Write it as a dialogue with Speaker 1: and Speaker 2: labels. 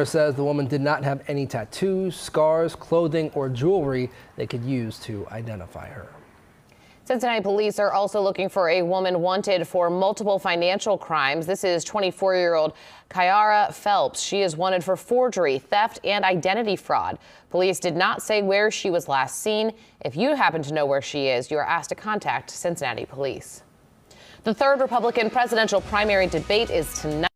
Speaker 1: says the woman did not have any tattoos, scars, clothing, or jewelry they could use to identify her.
Speaker 2: Cincinnati police are also looking for a woman wanted for multiple financial crimes. This is 24 year old Kyara Phelps. She is wanted for forgery, theft, and identity fraud. Police did not say where she was last seen. If you happen to know where she is, you are asked to contact Cincinnati police. The third Republican presidential primary debate is tonight.